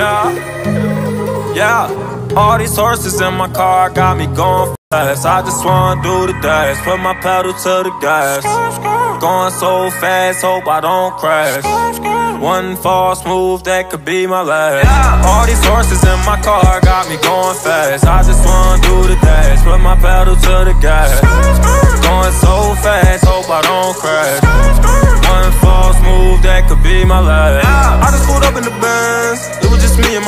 yeah, yeah. All these horses in my car got me going fast. I just wanna do the dash, put my pedal to the gas. Going so fast, hope I don't crash. One false move that could be my last. All these horses in my car got me going fast. I just wanna do the dash, put my pedal to the gas. Going so fast, hope I don't crash. One false move that could be my last. I just pulled up in the Benz.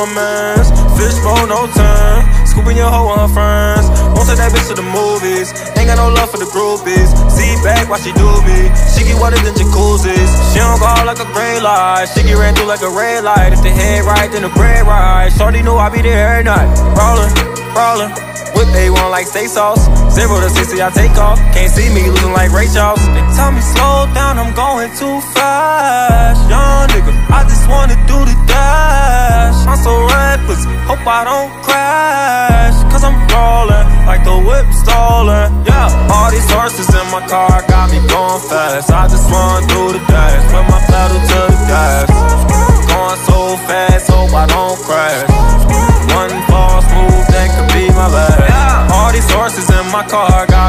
My mans. Fishbowl, no turn. Scooping your hoe and her friends. Won't take that bitch to the movies. Ain't got no love for the groupies. See back while she do me. She get wetter than jacuzzis. She don't go out like a gray light. She get ran through like a red light. If the head right, then the bread right. Shorty knew I be there every night. Rollin', rollin'. Whip A1 like steak sauce. Zero to 60, I take off. Can't see me losing like Ray Charles. They tell me slow down, I'm going too fast. Young nigga, I just wanna do the hope I don't crash. Cause I'm rolling like the whip stolen. Yeah, all these horses in my car got me going fast. I just wanna do the dash. Put my pedal to the gas. Going so fast, hope I don't crash. One false move that could be my last. All these horses in my car got